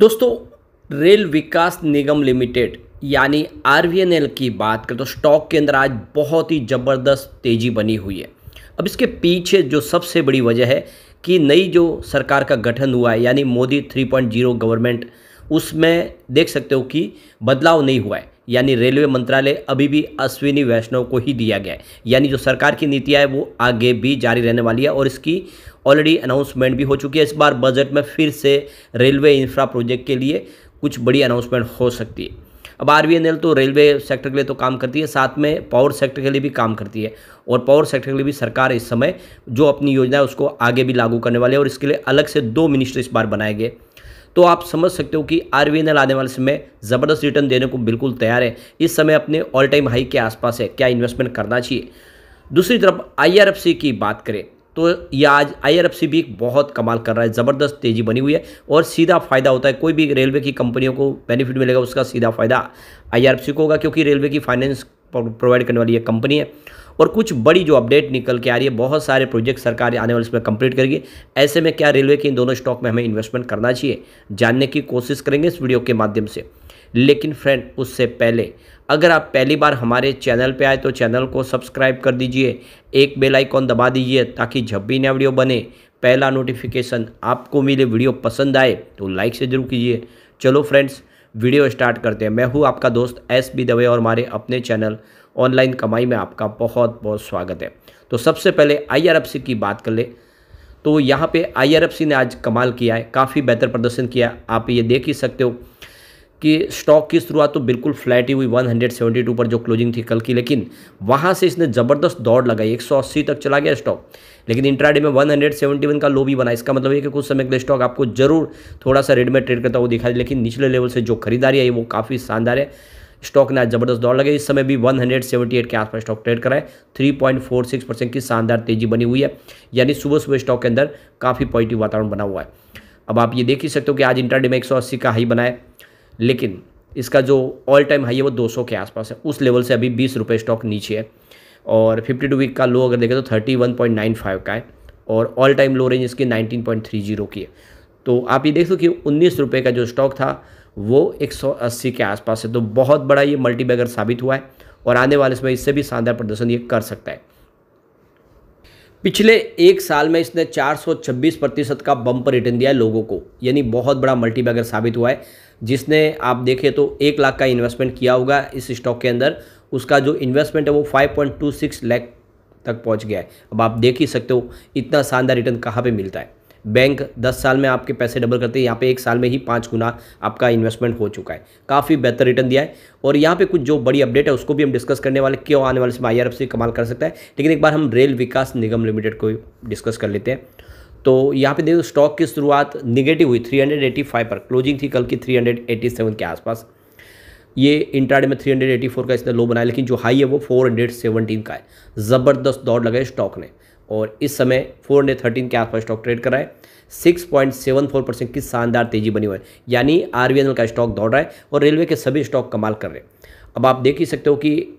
दोस्तों, रेल विकास निगम लिमिटेड, यानी आरवीएनएल की बात करें तो स्टॉक के अंदर आज बहुत ही ज़बरदस्त तेज़ी बनी हुई है। अब इसके पीछे जो सबसे बड़ी वजह है कि नई जो सरकार का गठन हुआ है, यानी मोदी 3.0 गवर्नमेंट, उसमें देख सकते हो कि बदलाव नहीं हुआ है। यानी रेलवे मंत्रालय अभी भी अश्विनी वैष्णव को ही दिया गया है। यानी जो सरकार की नीतियाँ है, वो आगे भी जारी रहने वाली है और इसकी ऑलरेडी अनाउंसमेंट भी हो चुकी है। इस बार बजट में फिर से रेलवे इंफ्रा प्रोजेक्ट के लिए कुछ बड़ी अनाउंसमेंट हो सकती है। अब आर तो रेलवे सेक्टर के लिए तो काम करती है, साथ में पावर सेक्टर के लिए भी काम करती है और पावर सेक्टर के लिए भी सरकार इस समय जो अपनी योजना है, उसको आगे भी लागू करने वाली है और इसके लिए अलग से दो मिनिस्टर इस बार बनाए गए। तो आप समझ सकते हो कि आर आने वाले समय ज़बरदस्त रिटर्न देने को बिल्कुल तैयार है। इस समय अपने ऑल टाइम हाई के आसपास है। क्या इन्वेस्टमेंट करना चाहिए? दूसरी तरफ़ आईआरएफसी की बात करें तो ये आज आईआरएफसी भी बहुत कमाल कर रहा है। ज़बरदस्त तेज़ी बनी हुई है और सीधा फ़ायदा होता है। कोई भी रेलवे की कंपनियों को बेनिफिट मिलेगा, उसका सीधा फ़ायदा IRFC को होगा, क्योंकि रेलवे की फाइनेंस प्रोवाइड करने वाली ये कंपनी है। और कुछ बड़ी जो अपडेट निकल के आ रही है, बहुत सारे प्रोजेक्ट सरकार आने वाले इसमें कंप्लीट करेगी। ऐसे में क्या रेलवे के इन दोनों स्टॉक में हमें इन्वेस्टमेंट करना चाहिए, जानने की कोशिश करेंगे इस वीडियो के माध्यम से। लेकिन फ्रेंड उससे पहले, अगर आप पहली बार हमारे चैनल पे आए तो चैनल को सब्सक्राइब कर दीजिए, एक बेल आइकॉन दबा दीजिए, ताकि जब भी नया वीडियो बने, पहला नोटिफिकेशन आपको मिले वीडियो पसंद आए तो लाइक से ज़रूर कीजिए। चलो फ्रेंड्स वीडियो स्टार्ट करते हैं। मैं हूँ आपका दोस्त एस बी दवे और हमारे अपने चैनल ऑनलाइन कमाई में आपका बहुत बहुत स्वागत है। तो सबसे पहले आईआरएफसी की बात कर ले। तो यहाँ पे आईआरएफसी ने आज कमाल किया है, काफ़ी बेहतर प्रदर्शन किया। आप ये देख ही सकते हो कि स्टॉक की शुरुआत तो बिल्कुल फ्लैट ही हुई 172 पर जो क्लोजिंग थी कल की, लेकिन वहाँ से इसने ज़बरदस्त दौड़ लगाई 180 तक चला गया स्टॉक। लेकिन इंट्राडे में 171 का लो भी बना, इसका मतलब ये कि कुछ समय के लिए स्टॉक आपको ज़रूर थोड़ा सा रेड में ट्रेड करता हुआ दिखाई लेकिन निचले लेवल से जो खरीदारी आई, वो काफ़ी शानदार है। स्टॉक ने आज ज़बरदस्त दौड़ लगे इस समय भी 178 के आसपास स्टॉक ट्रेड करा है। 3.46 परसेंट की शानदार तेज़ी बनी हुई है। यानी सुबह सुबह स्टॉक के अंदर काफ़ी पॉजिटिव वातावरण बना हुआ है। अब आप ये देख ही सकते हो कि आज इंटरडे में 180 का हाई बनाए लेकिन इसका जो ऑल टाइम हाई है वो 200 के आसपास है। उस लेवल से अभी बीस रुपये स्टॉक नीचे है। और 52 वीक का लो अगर देखें तो 31.95 का है। और ऑल टाइम लो रेंज इसकी 19.30 की है। तो आप ये देख सो कि उन्नीस रुपये का जो स्टॉक था वो 180 के आसपास है। तो बहुत बड़ा ये मल्टी बैगर साबित हुआ है और आने वाले समय इससे भी शानदार प्रदर्शन ये कर सकता है। पिछले एक साल में इसने 426 प्रतिशत का बम्पर रिटर्न दिया है लोगों को। यानी बहुत बड़ा मल्टी बैगर साबित हुआ है। जिसने आप देखें तो एक लाख का इन्वेस्टमेंट किया होगा इस स्टॉक के अंदर। उसका जो इन्वेस्टमेंट है वो 5.26 लाख तक पहुँच गया है। अब आप देख ही सकते हो इतना शानदार रिटर्न कहाँ पे मिलता है। बैंक 10 साल में आपके पैसे डबल करते हैं। यहाँ पे एक साल में ही पाँच गुना आपका इन्वेस्टमेंट हो चुका है। काफ़ी बेहतर रिटर्न दिया है। और यहाँ पे कुछ जो बड़ी अपडेट है, उसको भी हम डिस्कस करने वाले क्यों आने वाले समय आई से कमाल कर सकता है। लेकिन एक बार हम रेल विकास निगम लिमिटेड को डिस्कस कर लेते हैं। तो यहाँ पे देखो स्टॉक की शुरुआत निगेटिव हुई 385 पर। क्लोजिंग थी कल की 387 के आसपास। ये इंट्राडे में 384 का इसने लो बनाया, लेकिन जो हाई है वो 417 का है। ज़बरदस्त दौड़ लगाए स्टॉक ने। और इस समय 413 के आसपास स्टॉक ट्रेड कर रहा है 6.74 परसेंट की शानदार तेज़ी बनी हुई है। यानी आरवीएनएल का स्टॉक दौड़ रहा है और रेलवे के सभी स्टॉक कमाल कर रहे हैं। अब आप देख ही सकते हो कि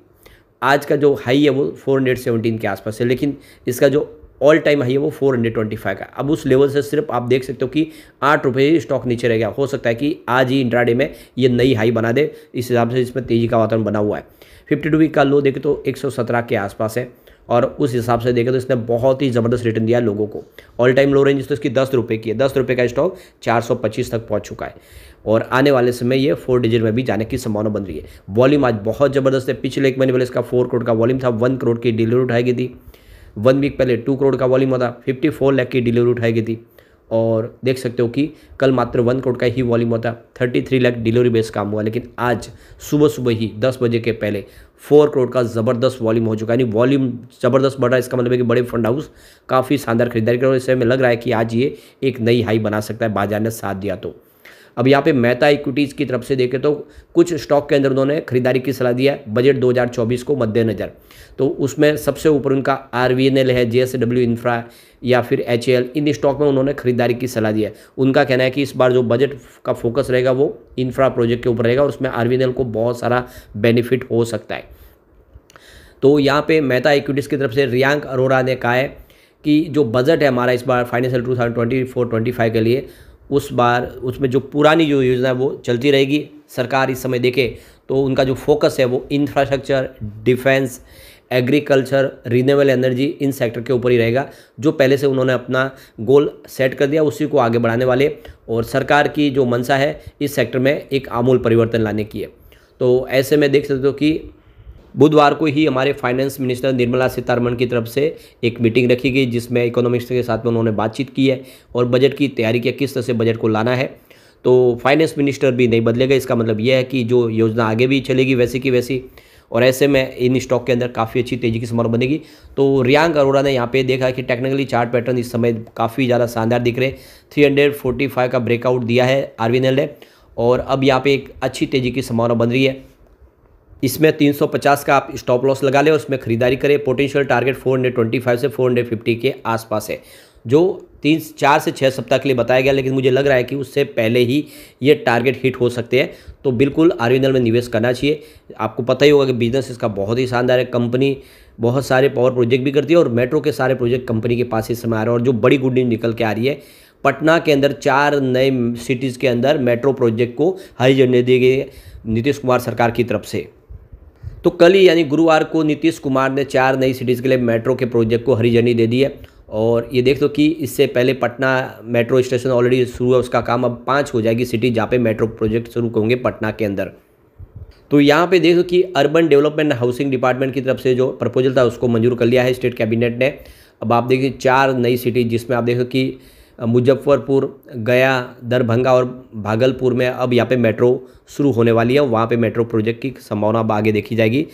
आज का जो हाई है वो 417 के आसपास है, लेकिन इसका जो ऑल टाइम हाई है वो 425 का अब उस लेवल से सिर्फ़ आप देख सकते हो कि आठ रुपये स्टॉक नीचे रह गया। हो सकता है कि आज ही इंट्राडे में ये नई हाई बना दे। इस हिसाब से इसमें तेज़ी का वातावरण बना हुआ है। फिफ्टी टू वीक का लो देखे तो एक सौ सत्रह के आसपास है। और उस हिसाब से देखें तो इसने बहुत ही ज़बरदस्त रिटर्न दिया लोगों को। ऑल टाइम लो रेंज तो इसकी दस रुपये की है। दस रुपये का स्टॉक चार सौ पच्चीस तक पहुँच चुका है। और आने वाले समय ये फोर डिजिट में भी जाने की संभावना बन रही है। वॉल्यूम आज बहुत ज़बरदस्त है। पिछले एक महीने पहले इसका फोर करोड़ का वॉल्यूम था। वन करोड़ की डिलीवरी उठाई गई थी। वन वीक पहले टू करोड़ का वॉल्यूम था। फिफ्टी फोर की डिलीवरी उठाई गई थी। और देख सकते हो कि कल मात्र वन करोड़ का ही वॉल्यूम होता thirty three lakh delivery base काम हुआ, लेकिन आज सुबह सुबह ही दस बजे के पहले फोर करोड़ का ज़बरदस्त वॉल्यूम हो चुका है। यानी वॉल्यूम ज़बरदस्त बढ़ रहा है इसका मतलब है कि बड़े फंड हाउस काफ़ी शानदार खरीदारी कर रहे हैं इससे हमें लग रहा है कि आज ये एक नई हाई बना सकता है बाज़ार ने साथ दिया तो। अब यहाँ पे मेहता इक्विटीज़ की तरफ़ से देखें तो कुछ स्टॉक के अंदर उन्होंने खरीदारी की सलाह दिया है बजट 2024 को मद्देनज़र। तो उसमें सबसे ऊपर उनका आरवीएनएल है जे इंफ्रा या फिर एच इन स्टॉक में उन्होंने खरीदारी की सलाह दी है। उनका कहना है कि इस बार जो बजट का फोकस रहेगा वो इंफ्रा प्रोजेक्ट के ऊपर रहेगा और उसमें RVNL को बहुत सारा बेनिफिट हो सकता है। तो यहाँ पे मेहता इक्विटीज़ की तरफ़ से रियांक अरोरा ने कहा है कि जो बजट है हमारा इस बार financial two thousand twenty four twenty five के लिए उस बार उसमें जो पुरानी जो योजना है वो चलती रहेगी। सरकार इस समय देखे तो उनका जो फोकस है वो infrastructure defence agriculture renewable energy इन सेक्टर के ऊपर ही रहेगा, जो पहले से उन्होंने अपना गोल सेट कर दिया, उसी को आगे बढ़ाने वाले और सरकार की जो मंशा है, इस सेक्टर में एक आमूल परिवर्तन लाने की है। तो ऐसे में देख सकते हो कि बुधवार को ही हमारे फाइनेंस मिनिस्टर निर्मला सीतारमण की तरफ़ से एक मीटिंग रखी गई, जिसमें इकोनॉमिक्स के साथ में उन्होंने बातचीत की है और बजट की तैयारी किया किस तरह से बजट को लाना है। तो फाइनेंस मिनिस्टर भी नहीं बदलेगा, इसका मतलब यह है कि जो योजना आगे भी चलेगी वैसी की वैसी, और ऐसे में इन स्टॉक के अंदर काफ़ी अच्छी तेज़ी की संभावना बनेगी। तो रियांग अरोड़ा ने यहाँ पे देखा कि टेक्निकली चार्ट पैटर्न इस समय काफ़ी ज़्यादा शानदार दिख रहे थ्री हंड्रेड फोर्टी फाइव का ब्रेकआउट दिया है आरवीएनएल ने, और अब यहाँ पे एक अच्छी तेज़ी की संभावना बन रही है। इसमें 350 का आप स्टॉप लॉस लगा लें, उसमें खरीदारी करें। पोटेंशियल टारगेट 425 से 450 के आसपास है, जो तीन, चार से छः सप्ताह के लिए बताया गया, लेकिन मुझे लग रहा है कि उससे पहले ही ये टारगेट हिट हो सकते हैं। तो बिल्कुल आर में निवेश करना चाहिए। आपको पता ही होगा कि बिज़नेस इसका बहुत ही शानदार है। कंपनी बहुत सारे पावर प्रोजेक्ट भी करती है और मेट्रो के सारे प्रोजेक्ट कंपनी के पास इस समय आ रहे हैं और जो बड़ी गुड न्यूज़ निकल के आ रही है, पटना के अंदर चार नए सिटीज़ के अंदर मेट्रो प्रोजेक्ट को हरी झंडी दी गई है, नीतीश कुमार सरकार की तरफ़ से। तो कल ही यानी गुरुवार को नीतीश कुमार ने चार नई सिटीज़ के लिए मेट्रो के प्रोजेक्ट को हरी झंडी दे दी है। और ये देख दो कि इससे पहले पटना मेट्रो स्टेशन ऑलरेडी शुरू है, उसका काम अब पाँच हो जाएगी सिटी जहाँ पे मेट्रो प्रोजेक्ट शुरू होंगे पटना के अंदर। तो यहाँ पे देखो कि अर्बन डेवलपमेंट हाउसिंग डिपार्टमेंट की तरफ़ से जो प्रपोजल था, उसको मंजूर कर लिया है स्टेट कैबिनेट ने। अब आप देखिए चार नई सिटी जिसमें आप देखो कि मुजफ्फरपुर, गया, दरभंगा और भागलपुर में अब यहाँ पे मेट्रो शुरू होने वाली है। वहाँ पे मेट्रो प्रोजेक्ट की संभावना अब आगे देखी जाएगी।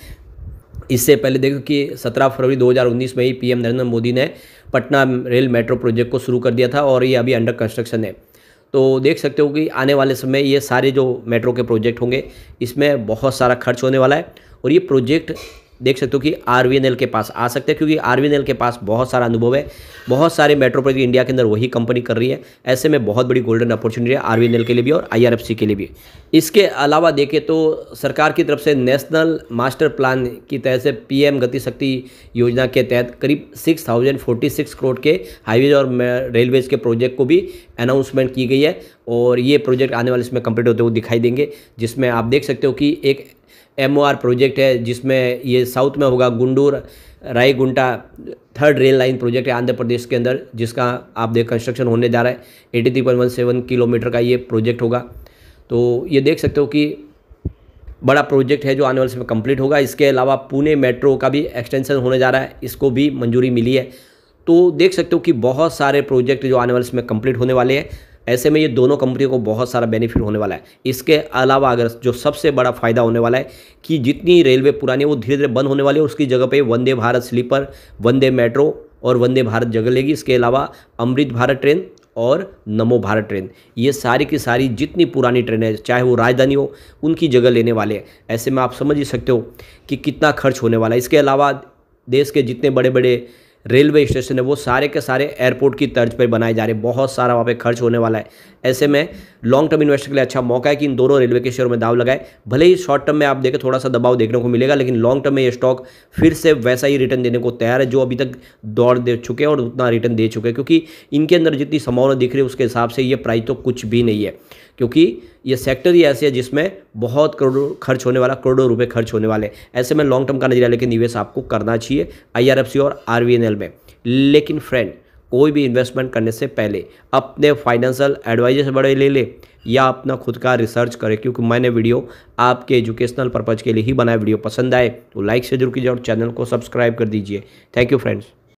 इससे पहले देखो कि 17 फरवरी 2019 में ही पीएम नरेंद्र मोदी ने पटना रेल मेट्रो प्रोजेक्ट को शुरू कर दिया था और ये अभी अंडर कंस्ट्रक्शन है। तो देख सकते हो कि आने वाले समय ये सारे जो मेट्रो के प्रोजेक्ट होंगे, इसमें बहुत सारा खर्च होने वाला है और ये प्रोजेक्ट देख सकते हो कि आर के पास आ सकते हैं, क्योंकि आर के पास बहुत सारा अनुभव है। बहुत सारे मेट्रो प्रोजेक्ट इंडिया के अंदर वही कंपनी कर रही है। ऐसे में बहुत बड़ी गोल्डन अपॉर्चुनिटी है आर के लिए भी और आईआरएफसी के लिए भी। इसके अलावा देखें तो सरकार की तरफ़ से नेशनल मास्टर प्लान की तहत से पीएम गति शक्ति योजना के तहत करीब six thousand forty six crore के हाईवेज और रेलवेज के प्रोजेक्ट को भी अनाउंसमेंट की गई है और ये प्रोजेक्ट आने वाले इसमें कंप्लीट होते हुए दिखाई देंगे, जिसमें आप देख सकते हो कि एक एमओआर प्रोजेक्ट है, जिसमें ये साउथ में होगा Guntur Rayagunta third rail line project है आंध्र प्रदेश के अंदर, जिसका आप देख कंस्ट्रक्शन होने जा रहा है। Eighty three point one seven kilometre का ये प्रोजेक्ट होगा। तो ये देख सकते हो कि बड़ा प्रोजेक्ट है जो आने वाले समय कंप्लीट होगा। इसके अलावा पुणे मेट्रो का भी एक्सटेंशन होने जा रहा है। इसको भी मंजूरी मिली है। तो देख सकते हो कि बहुत सारे प्रोजेक्ट जो आने वाले समय कंप्लीट होने वाले हैं। ऐसे में ये दोनों कंपनियों को बहुत सारा बेनिफिट होने वाला है। इसके अलावा अगर जो सबसे बड़ा फ़ायदा होने वाला है कि जितनी रेलवे पुरानी वो धीरे धीरे बंद होने वाली है उसकी जगह पे वंदे भारत स्लीपर, वंदे मेट्रो और वंदे भारत जगह लेगी इसके अलावा अमृत भारत ट्रेन और नमो भारत ट्रेन। ये सारी की सारी जितनी पुरानी ट्रेनें चाहे वो राजधानी हो, उनकी जगह लेने वाले हैं। ऐसे में आप समझ ही सकते हो कि कितना खर्च होने वाला है। इसके अलावा देश के जितने बड़े बड़े रेलवे स्टेशन है, वो सारे के सारे एयरपोर्ट की तर्ज पर बनाए जा रहे हैं। बहुत सारा वहाँ पे खर्च होने वाला है। ऐसे में लॉन्ग टर्म इन्वेस्टर के लिए अच्छा मौका है कि इन दोनों रेलवे के शेयर में दाव लगाए। भले ही शॉर्ट टर्म में आप देखें, थोड़ा सा दबाव देखने को मिलेगा, लेकिन लॉन्ग टर्म में ये स्टॉक फिर से वैसा ही रिटर्न देने को तैयार है, जो अभी तक दौड़ दे चुके हैं और उतना रिटर्न दे चुके हैं। क्योंकि इनके अंदर जितनी संभावना दिख रही है, उसके हिसाब से ये प्राइस तो कुछ भी नहीं है। क्योंकि ये सेक्टर ही ऐसे है जिसमें बहुत करोड़ों खर्च होने वाला, करोड़ों रुपए खर्च होने वाले ऐसे में लॉन्ग टर्म का नज़रिया लेकर निवेश आपको करना चाहिए आई और आर में। लेकिन फ्रेंड कोई भी इन्वेस्टमेंट करने से पहले अपने फाइनेंशियल एडवाइजर से बड़े ले ले या अपना खुद का रिसर्च करें, क्योंकि मैंने वीडियो आपके एजुकेशनल पर्पज़ के लिए ही बनाया। वीडियो पसंद आए तो लाइक से ज़रूर कीजिए और चैनल को सब्सक्राइब कर दीजिए। Thank you friends